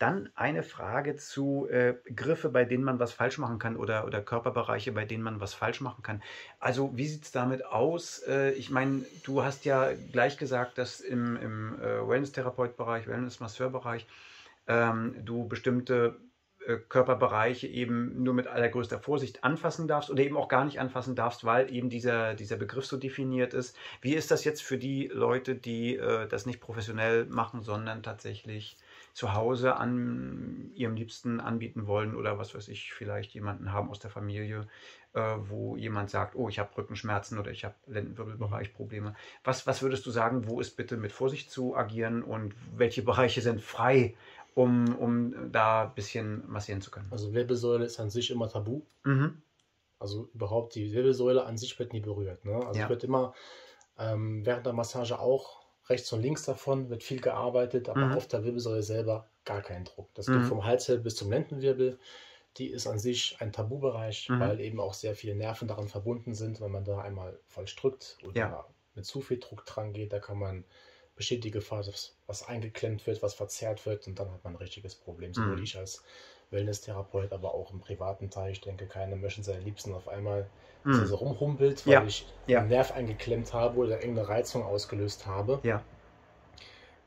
Dann eine Frage zu äh, Griffe, bei denen man was falsch machen kann oder, oder Körperbereiche, bei denen man was falsch machen kann. Also wie sieht es damit aus? Äh, ich meine, du hast ja gleich gesagt, dass im, im äh, Wellness-Therapeut-Bereich, Wellness-Masseur-Bereich ähm, du bestimmte äh, Körperbereiche eben nur mit allergrößter Vorsicht anfassen darfst oder eben auch gar nicht anfassen darfst, weil eben dieser, dieser Begriff so definiert ist. Wie ist das jetzt für die Leute, die äh, das nicht professionell machen, sondern tatsächlich zu Hause an ihrem Liebsten anbieten wollen oder was weiß ich, vielleicht jemanden haben aus der Familie, äh, wo jemand sagt, oh, ich habe Rückenschmerzen oder ich habe Lendenwirbelbereichprobleme. Was, was würdest du sagen, wo ist bitte mit Vorsicht zu agieren und welche Bereiche sind frei um, um da ein bisschen massieren zu können. Also Wirbelsäule ist an sich immer tabu. Mhm. Also überhaupt die Wirbelsäule an sich wird nie berührt. Ne? Also ja. wird immer ähm, während der Massage auch rechts und links davon wird viel gearbeitet, aber mhm. auf der Wirbelsäule selber gar keinen Druck. Das mhm. geht vom Halswirbel bis zum Lendenwirbel. Die ist an sich ein Tabubereich, mhm. weil eben auch sehr viele Nerven daran verbunden sind, wenn man da einmal falsch drückt oder ja. mit zu viel Druck dran geht, da kann man besteht die Gefahr, dass was eingeklemmt wird, was verzerrt wird und dann hat man ein richtiges Problem. Sowohl mhm. ich als Wellness-Therapeut, aber auch im privaten Teil. Ich denke, keiner möchte seine Liebsten auf einmal mhm. so rumhumpelt, weil ja. ich ja. einen Nerv eingeklemmt habe oder irgendeine Reizung ausgelöst habe. Ja.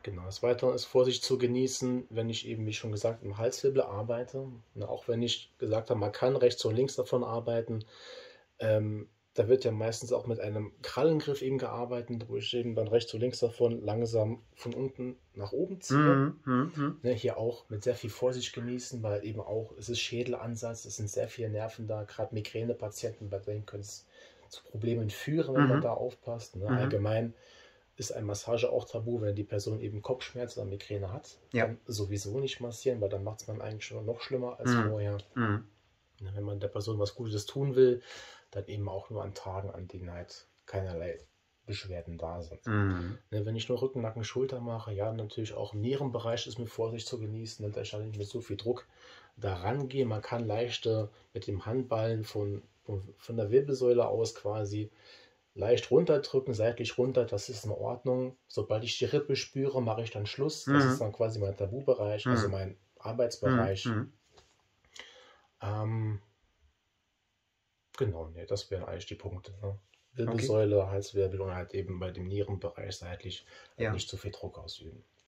Genau, das Weitere ist Vorsicht zu genießen, wenn ich eben, wie schon gesagt, im Halswirbel arbeite. auch wenn ich gesagt habe, man kann rechts und links davon arbeiten, ähm, da wird ja meistens auch mit einem Krallengriff eben gearbeitet, wo ich eben dann rechts und links davon langsam von unten nach oben ziehe. Mm -hmm. ne, hier auch mit sehr viel Vorsicht genießen, weil eben auch, es ist Schädelansatz, es sind sehr viele Nerven da, gerade Migränepatienten, bei denen können es zu Problemen führen, wenn -hmm. man mhm. da aufpasst. Ne? -hmm. Allgemein ist ein Massage auch tabu, wenn die Person eben Kopfschmerzen oder Migräne hat. Ja. Dann sowieso nicht massieren, weil dann macht es man eigentlich schon noch schlimmer als mhm. vorher. Mhm. Wenn man der Person was Gutes tun will, dann eben auch nur an Tagen, an denen halt keinerlei Beschwerden da sind. Mhm. Ne, wenn ich nur Rücken, Nacken, Schulter mache, ja, natürlich auch im Nierenbereich ist mit Vorsicht zu genießen, da ich nicht mit so viel Druck daran gehe. Man kann leichter mit dem Handballen von, von der Wirbelsäule aus quasi leicht runterdrücken, seitlich runter, das ist in Ordnung. Sobald ich die Rippe spüre, mache ich dann Schluss. Das mhm. ist dann quasi mein Tabubereich, also mhm. also mein Arbeitsbereich. Mhm. Ähm, Genau, nee, das wären eigentlich die Punkte. Ne? Wirbelsäule, okay. Halswirbel und halt eben bei dem Nierenbereich seitlich ja. nicht zu viel Druck ausüben.